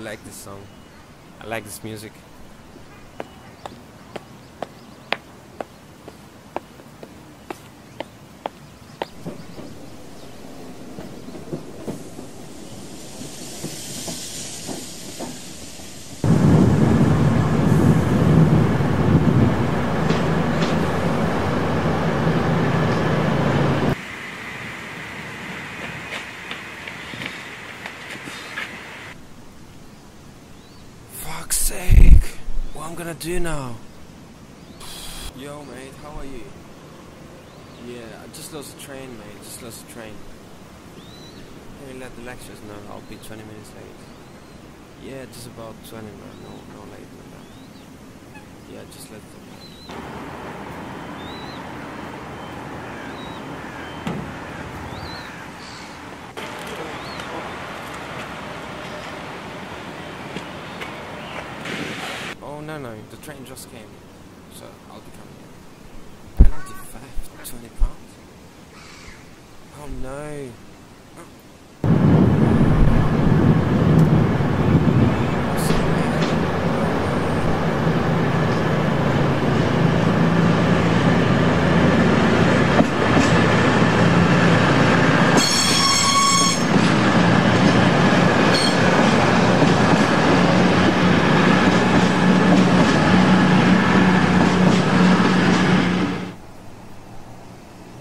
like this song. I like this music. Sake! What I'm gonna do now? Yo, mate, how are you? Yeah, I just lost a train, mate. Just lost a train. You let the lecturers know I'll be 20 minutes late? Yeah, just about 20, man. No, no later than that. Yeah, just let them know. Oh no no, the train just came, so I'll be coming in. Penalty theft, twenty pounds. Oh no.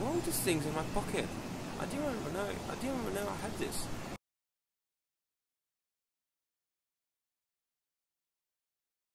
What are these things in my pocket? I didn't even know. I didn't even know I had this.